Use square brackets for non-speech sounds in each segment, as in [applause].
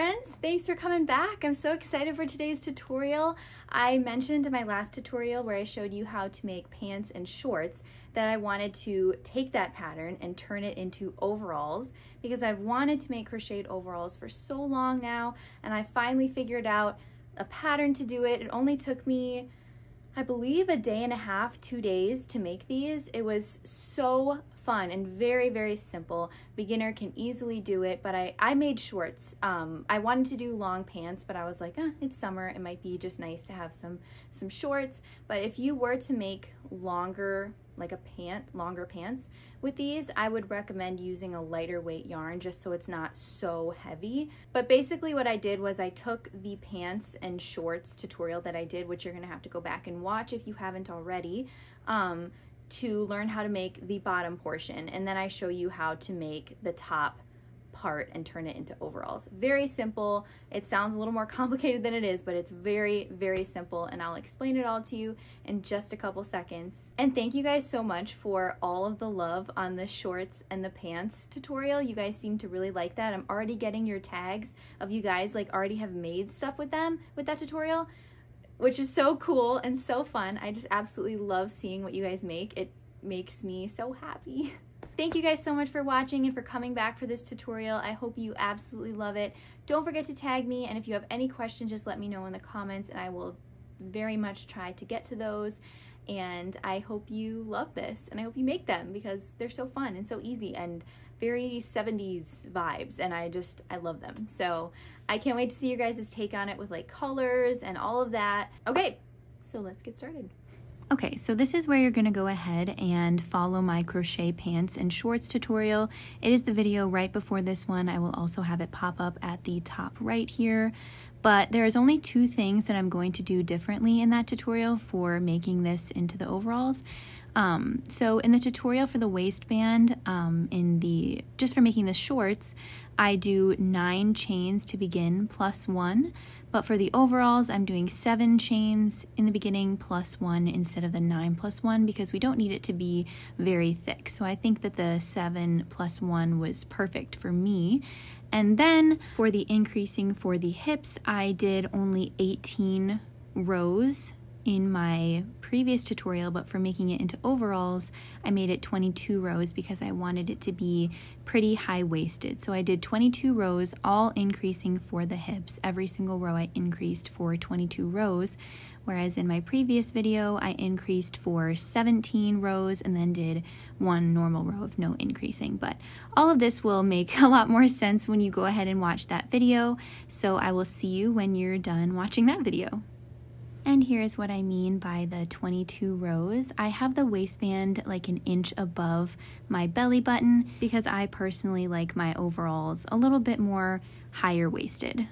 friends, thanks for coming back. I'm so excited for today's tutorial. I mentioned in my last tutorial where I showed you how to make pants and shorts that I wanted to take that pattern and turn it into overalls because I've wanted to make crocheted overalls for so long now and I finally figured out a pattern to do it. It only took me I believe a day and a half, two days to make these. It was so fun and very, very simple. Beginner can easily do it, but I, I made shorts. Um, I wanted to do long pants, but I was like, eh, it's summer. It might be just nice to have some, some shorts. But if you were to make longer, like a pant, longer pants with these, I would recommend using a lighter weight yarn just so it's not so heavy. But basically what I did was I took the pants and shorts tutorial that I did, which you're gonna have to go back and watch if you haven't already. Um, to learn how to make the bottom portion and then I show you how to make the top part and turn it into overalls. Very simple. It sounds a little more [laughs] complicated than it is, but it's very, very simple and I'll explain it all to you in just a couple seconds. And thank you guys so much for all of the love on the shorts and the pants tutorial. You guys seem to really like that. I'm already getting your tags of you guys like already have made stuff with them with that tutorial which is so cool and so fun. I just absolutely love seeing what you guys make. It makes me so happy. [laughs] Thank you guys so much for watching and for coming back for this tutorial. I hope you absolutely love it. Don't forget to tag me and if you have any questions, just let me know in the comments and I will very much try to get to those. And I hope you love this and I hope you make them because they're so fun and so easy and very 70s vibes and I just, I love them. So I can't wait to see your guys' take on it with like colors and all of that. Okay, so let's get started. Okay, so this is where you're gonna go ahead and follow my crochet pants and shorts tutorial. It is the video right before this one. I will also have it pop up at the top right here. But there is only two things that I'm going to do differently in that tutorial for making this into the overalls. Um, so in the tutorial for the waistband, um, in the just for making the shorts, I do nine chains to begin plus one, but for the overalls, I'm doing seven chains in the beginning plus one instead of the nine plus one because we don't need it to be very thick. So I think that the seven plus one was perfect for me. And then for the increasing for the hips, I did only 18 rows in my previous tutorial, but for making it into overalls, I made it 22 rows because I wanted it to be pretty high-waisted. So I did 22 rows, all increasing for the hips. Every single row I increased for 22 rows, whereas in my previous video, I increased for 17 rows and then did one normal row of no increasing. But all of this will make [laughs] a lot more sense when you go ahead and watch that video, so I will see you when you're done watching that video. And here's what I mean by the 22 rows. I have the waistband like an inch above my belly button because I personally like my overalls a little bit more higher waisted.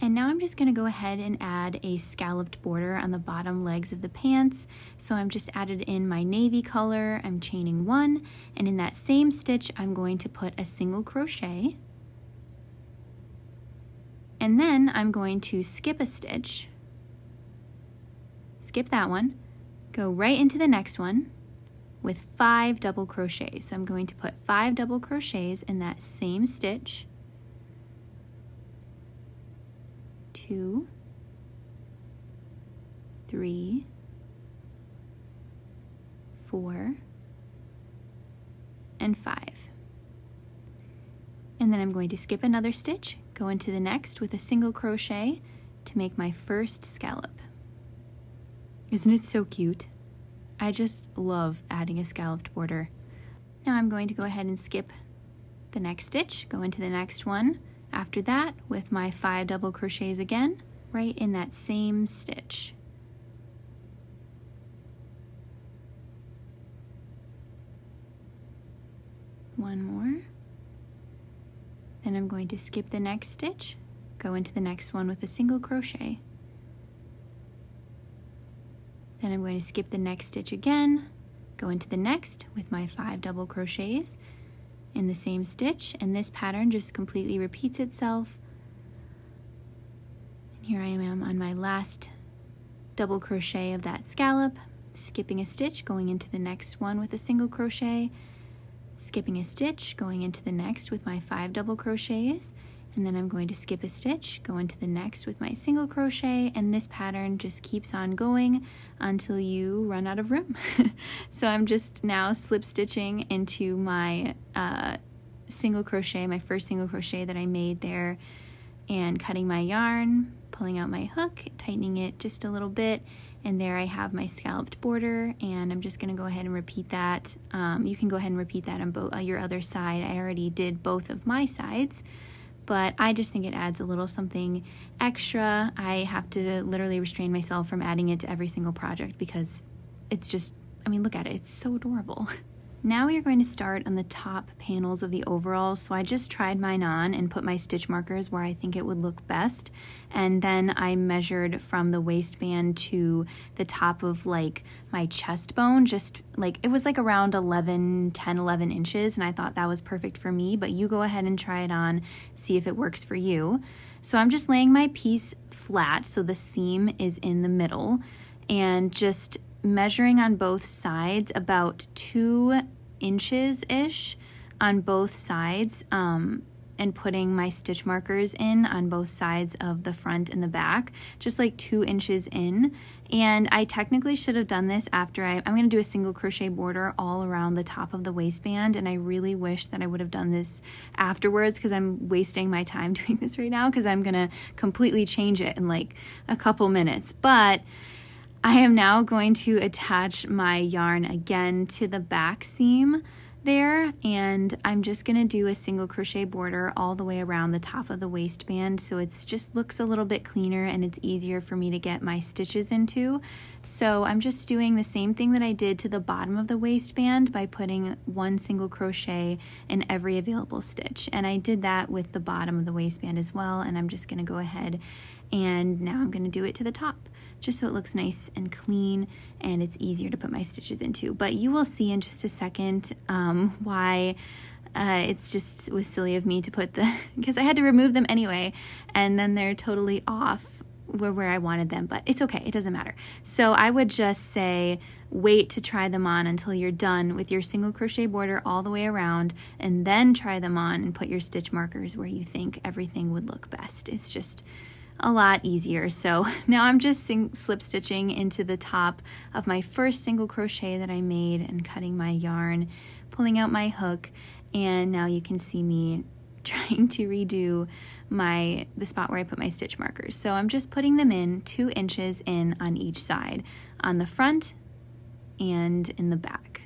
And now I'm just going to go ahead and add a scalloped border on the bottom legs of the pants. So I'm just added in my navy color, I'm chaining one, and in that same stitch I'm going to put a single crochet. And then I'm going to skip a stitch skip that one, go right into the next one with five double crochets. So I'm going to put five double crochets in that same stitch. Two, three, four, and five. And then I'm going to skip another stitch, go into the next with a single crochet to make my first scallop. Isn't it so cute? I just love adding a scalloped border. Now I'm going to go ahead and skip the next stitch, go into the next one. After that, with my five double crochets again, right in that same stitch. One more. Then I'm going to skip the next stitch, go into the next one with a single crochet. Then I'm going to skip the next stitch again, go into the next with my five double crochets in the same stitch, and this pattern just completely repeats itself. And here I am on my last double crochet of that scallop, skipping a stitch, going into the next one with a single crochet, skipping a stitch, going into the next with my five double crochets, and then I'm going to skip a stitch, go into the next with my single crochet, and this pattern just keeps on going until you run out of room. [laughs] so I'm just now slip stitching into my uh, single crochet, my first single crochet that I made there, and cutting my yarn, pulling out my hook, tightening it just a little bit, and there I have my scalloped border and I'm just going to go ahead and repeat that. Um, you can go ahead and repeat that on both uh, your other side. I already did both of my sides but I just think it adds a little something extra. I have to literally restrain myself from adding it to every single project because it's just, I mean, look at it, it's so adorable. [laughs] Now we are going to start on the top panels of the overalls. So I just tried mine on and put my stitch markers where I think it would look best. And then I measured from the waistband to the top of like my chest bone, just like it was like around 11, 10, 11 inches. And I thought that was perfect for me, but you go ahead and try it on, see if it works for you. So I'm just laying my piece flat so the seam is in the middle and just measuring on both sides about two inches ish on both sides um, and putting my stitch markers in on both sides of the front and the back, just like two inches in. And I technically should have done this after I, I'm gonna do a single crochet border all around the top of the waistband. And I really wish that I would have done this afterwards because I'm wasting my time [laughs] doing this right now because I'm gonna completely change it in like a couple minutes. But I am now going to attach my yarn again to the back seam there and I'm just going to do a single crochet border all the way around the top of the waistband so it just looks a little bit cleaner and it's easier for me to get my stitches into. So I'm just doing the same thing that I did to the bottom of the waistband by putting one single crochet in every available stitch and I did that with the bottom of the waistband as well and I'm just going to go ahead and now I'm going to do it to the top just so it looks nice and clean and it's easier to put my stitches into. But you will see in just a second um, why uh, it's just was silly of me to put the, [laughs] because I had to remove them anyway, and then they're totally off where, where I wanted them, but it's okay, it doesn't matter. So I would just say, wait to try them on until you're done with your single crochet border all the way around and then try them on and put your stitch markers where you think everything would look best. It's just a lot easier. So [laughs] now I'm just slip stitching into the top of my first single crochet that I made and cutting my yarn, pulling out my hook, and now you can see me [laughs] trying to redo my the spot where I put my stitch markers. So I'm just putting them in two inches in on each side, on the front and in the back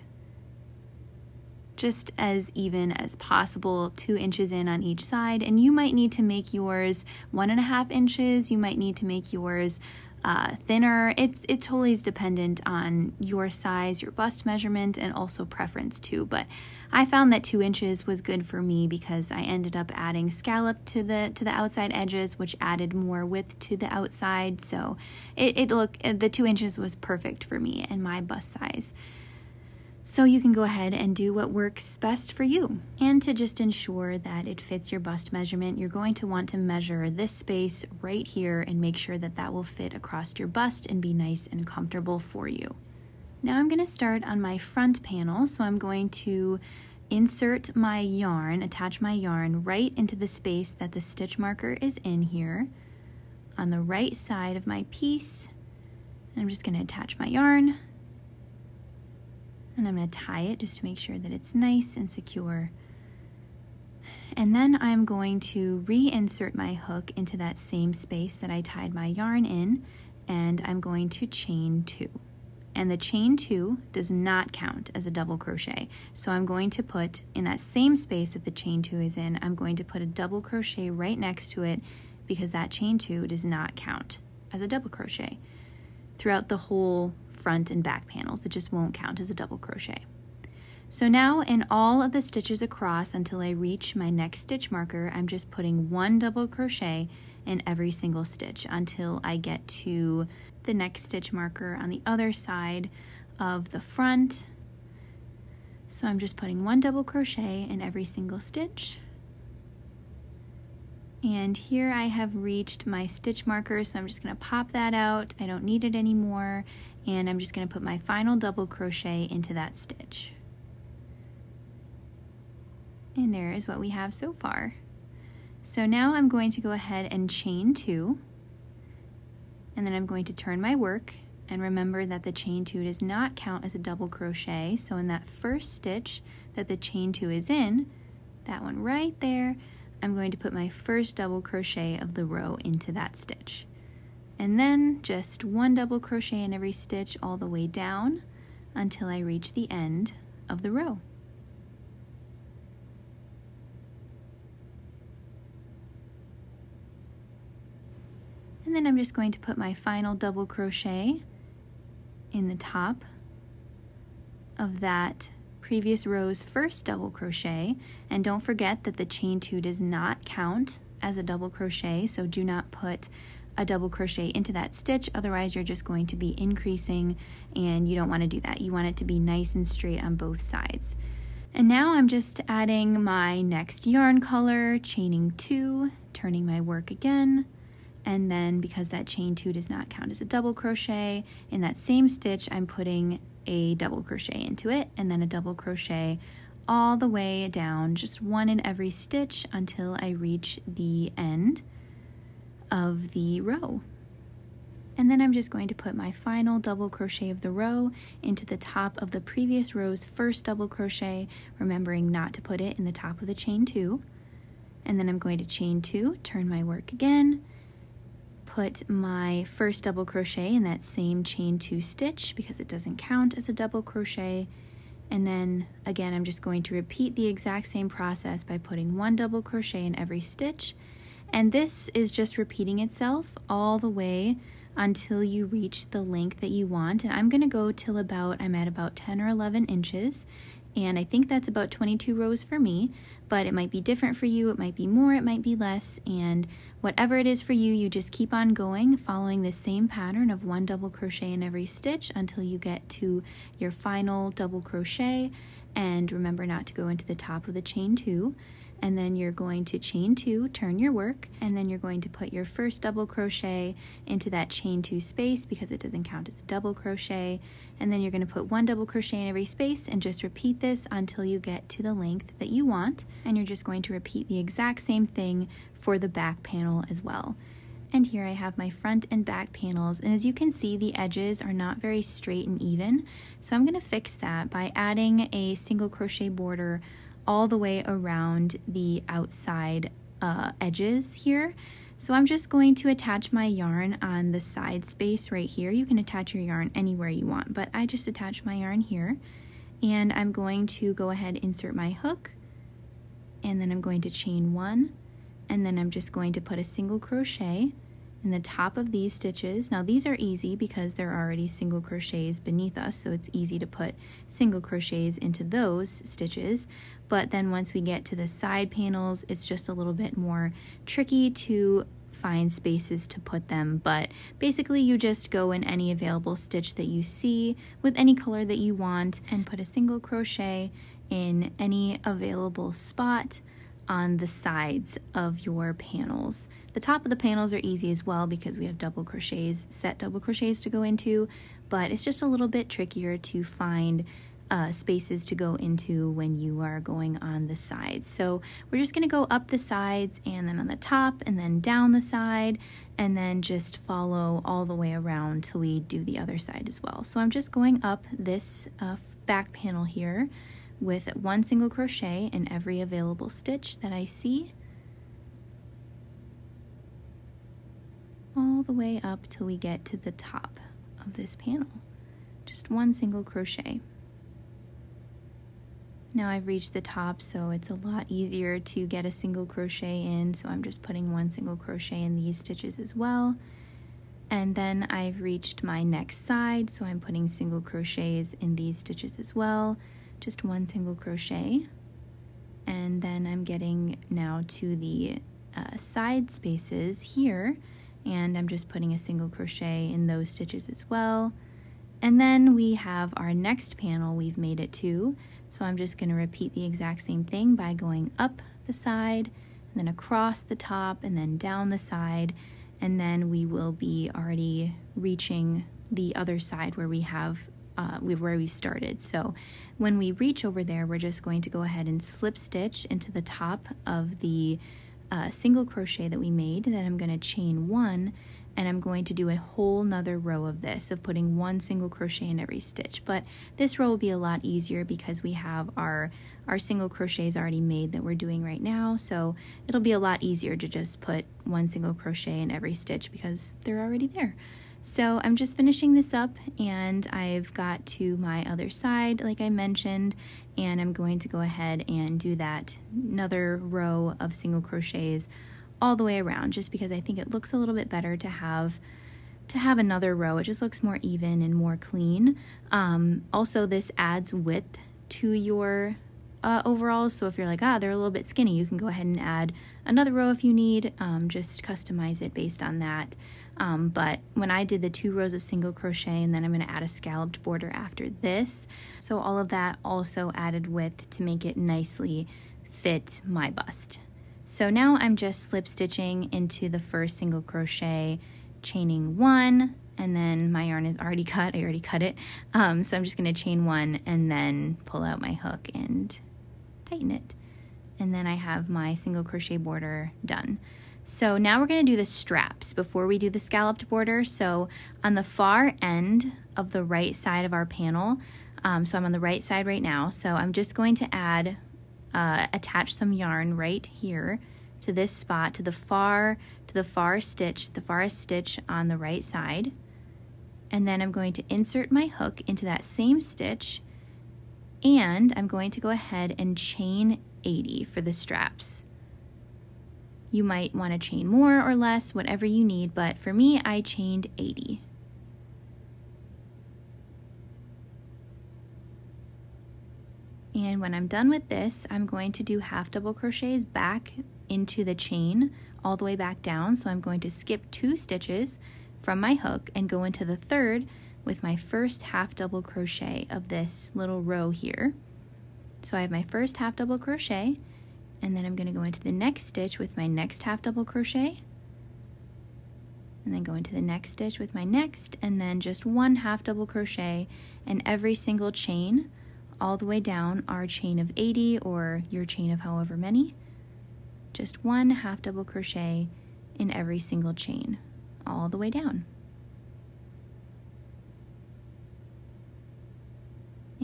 just as even as possible, two inches in on each side. And you might need to make yours one and a half inches. You might need to make yours uh, thinner. It, it totally is dependent on your size, your bust measurement, and also preference too. But I found that two inches was good for me because I ended up adding scallop to the to the outside edges, which added more width to the outside. So it, it look the two inches was perfect for me and my bust size. So you can go ahead and do what works best for you. And to just ensure that it fits your bust measurement, you're going to want to measure this space right here and make sure that that will fit across your bust and be nice and comfortable for you. Now I'm going to start on my front panel. So I'm going to insert my yarn, attach my yarn right into the space that the stitch marker is in here on the right side of my piece. I'm just going to attach my yarn and I'm going to tie it just to make sure that it's nice and secure. And then I'm going to reinsert my hook into that same space that I tied my yarn in, and I'm going to chain two. And the chain two does not count as a double crochet. So I'm going to put in that same space that the chain two is in, I'm going to put a double crochet right next to it because that chain two does not count as a double crochet throughout the whole front and back panels. It just won't count as a double crochet. So now in all of the stitches across until I reach my next stitch marker, I'm just putting one double crochet in every single stitch until I get to the next stitch marker on the other side of the front. So I'm just putting one double crochet in every single stitch. And here I have reached my stitch marker, so I'm just going to pop that out. I don't need it anymore and I'm just going to put my final double crochet into that stitch. And there is what we have so far. So now I'm going to go ahead and chain two, and then I'm going to turn my work and remember that the chain two does not count as a double crochet. So in that first stitch that the chain two is in, that one right there, I'm going to put my first double crochet of the row into that stitch. And then just one double crochet in every stitch all the way down until I reach the end of the row. And then I'm just going to put my final double crochet in the top of that previous row's first double crochet and don't forget that the chain two does not count as a double crochet so do not put a double crochet into that stitch otherwise you're just going to be increasing and you don't want to do that. You want it to be nice and straight on both sides. And now I'm just adding my next yarn color chaining two turning my work again. And then because that chain two does not count as a double crochet in that same stitch I'm putting a double crochet into it and then a double crochet all the way down just one in every stitch until I reach the end of the row. And then I'm just going to put my final double crochet of the row into the top of the previous row's first double crochet remembering not to put it in the top of the chain two. And then I'm going to chain two turn my work again put my first double crochet in that same chain two stitch because it doesn't count as a double crochet. And then again I'm just going to repeat the exact same process by putting one double crochet in every stitch and this is just repeating itself all the way until you reach the length that you want. And I'm gonna go till about I'm at about 10 or 11 inches. And I think that's about 22 rows for me, but it might be different for you, it might be more, it might be less, and whatever it is for you, you just keep on going, following the same pattern of one double crochet in every stitch until you get to your final double crochet, and remember not to go into the top of the chain two, and then you're going to chain two, turn your work, and then you're going to put your first double crochet into that chain two space because it doesn't count as a double crochet, and then you're going to put one double crochet in every space and just repeat this until you get to the length that you want, and you're just going to repeat the exact same thing for the back panel as well. And here I have my front and back panels, and as you can see, the edges are not very straight and even, so I'm going to fix that by adding a single crochet border all the way around the outside uh, edges here. So I'm just going to attach my yarn on the side space right here. You can attach your yarn anywhere you want, but I just attach my yarn here. And I'm going to go ahead insert my hook, and then I'm going to chain one, and then I'm just going to put a single crochet in the top of these stitches. Now these are easy because there are already single crochets beneath us, so it's easy to put single crochets into those stitches. But then once we get to the side panels, it's just a little bit more tricky to find spaces to put them. But basically you just go in any available stitch that you see with any color that you want and put a single crochet in any available spot on the sides of your panels. The top of the panels are easy as well because we have double crochets, set double crochets to go into, but it's just a little bit trickier to find uh, spaces to go into when you are going on the sides. So we're just going to go up the sides and then on the top and then down the side and then just follow all the way around till we do the other side as well. So I'm just going up this uh, back panel here with one single crochet in every available stitch that I see. All the way up till we get to the top of this panel. Just one single crochet. Now I've reached the top so it's a lot easier to get a single crochet in so I'm just putting one single crochet in these stitches as well. And then I've reached my next side so I'm putting single crochets in these stitches as well just one single crochet. And then I'm getting now to the uh, side spaces here. And I'm just putting a single crochet in those stitches as well. And then we have our next panel we've made it to. So I'm just going to repeat the exact same thing by going up the side and then across the top and then down the side. And then we will be already reaching the other side where we have uh, where we started. So when we reach over there, we're just going to go ahead and slip stitch into the top of the uh, single crochet that we made. Then I'm going to chain one and I'm going to do a whole nother row of this of putting one single crochet in every stitch. But this row will be a lot easier because we have our our single crochets already made that we're doing right now. So it'll be a lot easier to just put one single crochet in every stitch because they're already there so I'm just finishing this up and I've got to my other side like I mentioned and I'm going to go ahead and do that another row of single crochets all the way around just because I think it looks a little bit better to have to have another row. It just looks more even and more clean. Um, also, this adds width to your uh, overalls. So if you're like, ah, they're a little bit skinny, you can go ahead and add another row if you need. Um, just customize it based on that. Um, but when I did the two rows of single crochet and then I'm going to add a scalloped border after this. So all of that also added width to make it nicely fit my bust. So now I'm just slip stitching into the first single crochet, chaining one, and then my yarn is already [laughs] cut. I already cut it. Um, so I'm just going to chain one and then pull out my hook and tighten it. And then I have my single crochet border done. So now we're going to do the straps before we do the scalloped border. So on the far end of the right side of our panel, um, so I'm on the right side right now, so I'm just going to add uh, attach some yarn right here to this spot to the far to the far stitch the farthest stitch on the right side and then I'm going to insert my hook into that same stitch and I'm going to go ahead and chain 80 for the straps. You might want to chain more or less, whatever you need, but for me, I chained 80. And when I'm done with this, I'm going to do half double crochets back into the chain all the way back down. So I'm going to skip two stitches from my hook and go into the third with my first half double crochet of this little row here. So I have my first half double crochet and then I'm going to go into the next stitch with my next half double crochet and then go into the next stitch with my next and then just one half double crochet and every single chain all the way down our chain of 80 or your chain of however many. Just one half double crochet in every single chain, all the way down.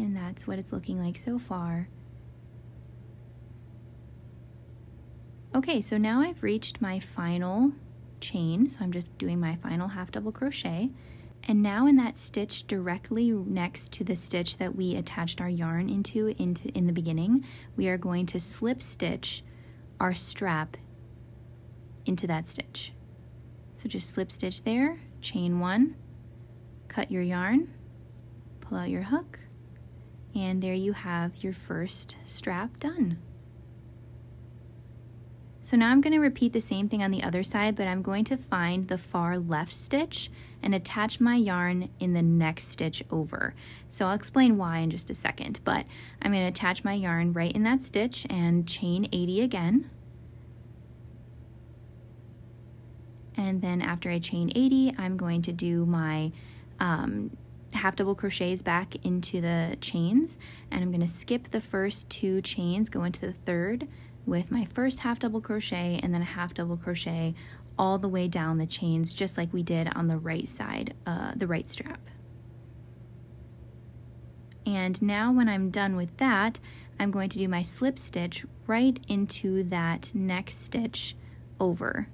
And that's what it's looking like so far. Okay, so now I've reached my final chain, so I'm just doing my final half double crochet. And now in that stitch directly next to the stitch that we attached our yarn into, into in the beginning, we are going to slip stitch our strap into that stitch. So just slip stitch there, chain one, cut your yarn, pull out your hook, and there you have your first strap done. So now I'm going to repeat the same thing on the other side, but I'm going to find the far left stitch and attach my yarn in the next stitch over. So I'll explain why in just a second, but I'm going to attach my yarn right in that stitch and chain 80 again. And then after I chain 80, I'm going to do my um, half double crochets back into the chains and I'm going to skip the first two chains, go into the third, with my first half double crochet and then a half double crochet all the way down the chains just like we did on the right side, uh, the right strap. And now when I'm done with that, I'm going to do my slip stitch right into that next stitch over,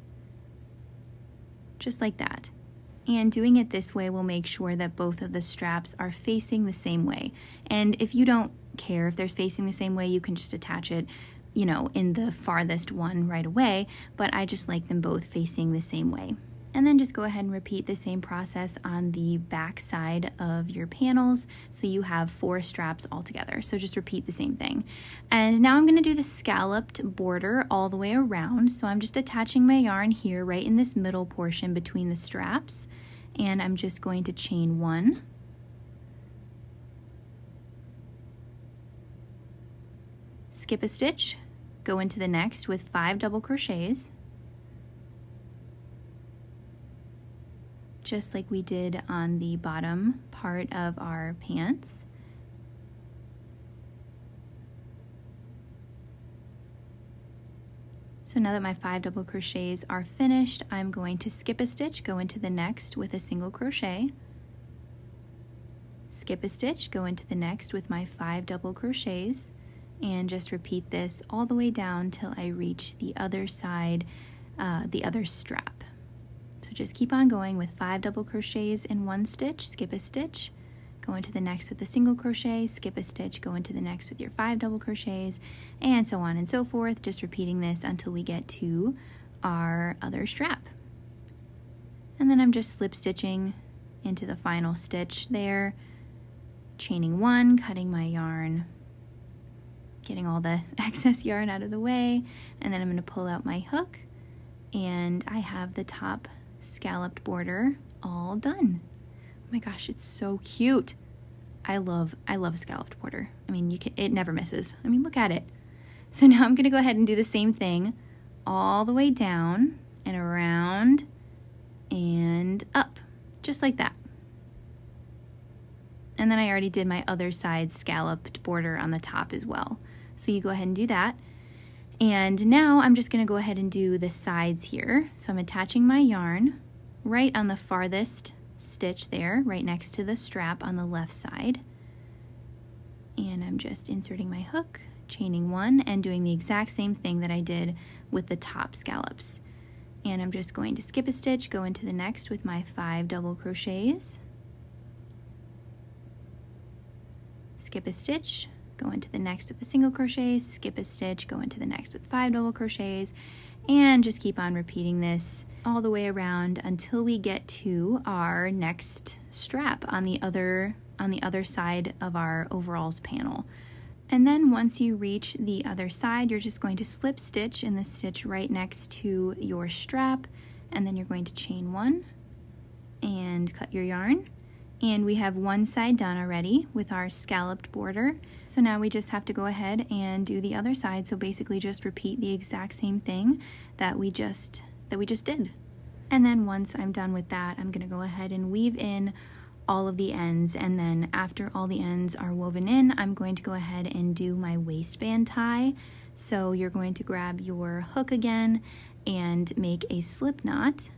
just like that. And doing it this way will make sure that both of the straps are facing the same way. And if you don't care if they're facing the same way, you can just attach it you know, in the farthest one right away, but I just like them both facing the same way. And then just go ahead and repeat the same process on the back side of your panels so you have four straps all together. So just repeat the same thing. And now I'm going to do the scalloped border all the way around. So I'm just attaching my yarn here right in this middle portion between the straps. And I'm just going to chain one, skip a stitch, go into the next with five double crochets just like we did on the bottom part of our pants. So now that my five double crochets are finished, I'm going to skip a stitch, go into the next with a single crochet, skip a stitch, go into the next with my five double crochets, and just repeat this all the way down till I reach the other side, uh, the other strap. So just keep on going with five double crochets in one stitch, skip a stitch, go into the next with a single crochet, skip a stitch, go into the next with your five double crochets, and so on and so forth, just repeating this until we get to our other strap. And then I'm just slip stitching into the final stitch there, chaining one, cutting my yarn, getting all the [laughs] excess yarn out of the way, and then I'm going to pull out my hook, and I have the top scalloped border all done. Oh my gosh, it's so cute. I love I love scalloped border. I mean, you can it never misses. I mean, look at it. [laughs] So now I'm going to go ahead and do the same thing all the way down and around and up, just like that. And then I already did my other side scalloped border on the top as well. So you go ahead and do that. And now I'm just gonna go ahead and do the sides here. So I'm attaching my yarn right on the farthest stitch there, right next to the strap on the left side. And I'm just inserting my hook, chaining one, and doing the exact same thing that I did with the top scallops. And I'm just going to skip a stitch, go into the next with my five double crochets, skip a stitch, go into the next with a single crochet, skip a stitch, go into the next with five double crochets, and just keep on repeating this all the way around until we get to our next strap on the other on the other side of our overalls panel. And then once you reach the other side, you're just going to slip stitch in the stitch right next to your strap, and then you're going to chain one and cut your yarn and we have one side done already with our scalloped border. So now we just have to go ahead and do the other side. So basically just repeat the exact same thing that we just that we just did. And then once I'm done with that, I'm gonna go ahead and weave in all of the ends and then after all the ends are woven in, I'm going to go ahead and do my waistband tie. So you're going to grab your hook again and make a slip knot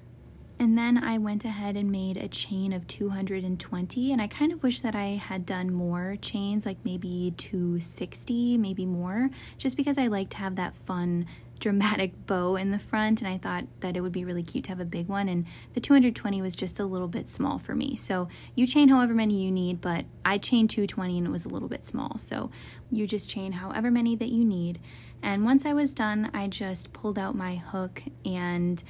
and then I went ahead and made a chain of 220 and I kind of wish that I had done more chains like maybe 260 maybe more just because I like to have that fun [laughs] dramatic bow in the front and I thought that it would be really cute to have a big one and the 220 was just a little bit small for me. So you chain however many you need but I chained 220 and it was a little bit small. So you just chain however many that you need. And once I was done I just pulled out my hook and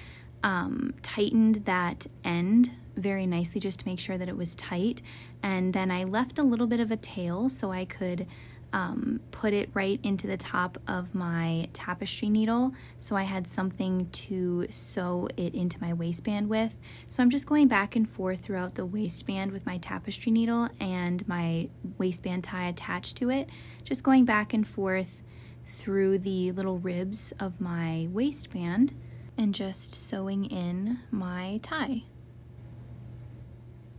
um, tightened that end very nicely just to make sure that it was tight. And then I left a little bit of a tail so I could um, put it right into the top of my tapestry needle so I had something to sew it into my waistband with. So I'm just going back and forth throughout the waistband with my tapestry needle and my waistband tie attached to it, just going back and forth through the little ribs of my waistband and just sewing in my tie.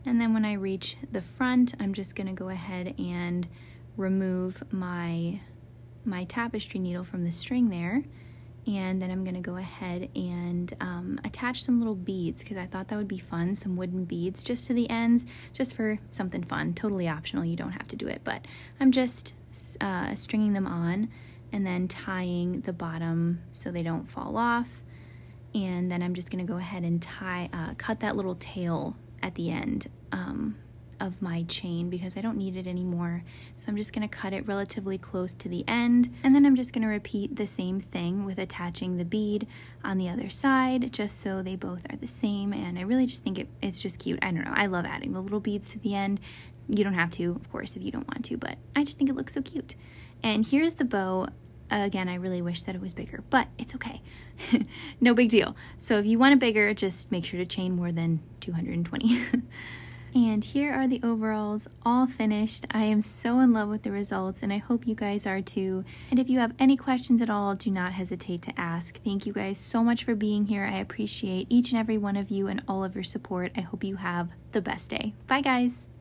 And then when I reach the front, I'm just gonna go ahead and remove my, my tapestry needle from the string there. And then I'm gonna go ahead and um, attach some little beads because I thought that would be fun, some wooden beads just to the ends, just for something fun, totally optional, you don't have to do it. But I'm just uh, stringing them on and then tying the bottom so they don't fall off and then I'm just gonna go ahead and tie, uh, cut that little tail at the end um, of my chain because I don't need it anymore. So I'm just gonna cut it relatively close to the end and then I'm just gonna repeat the same thing with attaching the bead on the other side just so they both are the same and I really just think it, it's just cute. I don't know, I love adding the little beads to the end. You don't have to, of course, if you don't want to, but I just think it looks so cute. And here's the bow Again, I really wish that it was bigger, but it's okay. [laughs] no big deal. So if you want it bigger, just make sure to chain more than 220. [laughs] and here are the overalls all finished. I am so in love with the results and I hope you guys are too. And if you have any questions at all, do not hesitate to ask. Thank you guys so much for being here. I appreciate each and every one of you and all of your support. I hope you have the best day. Bye guys.